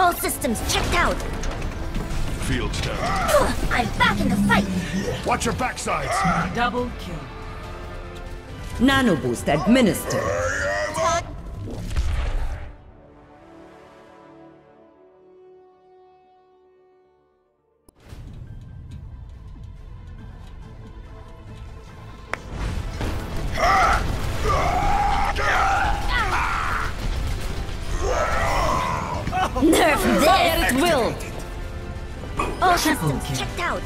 All systems checked out. Field's down. Ugh, I'm back in the fight. Watch your backsides! Double kill. Nano boost administered. Nerf Fire there. at will! All systems checked out.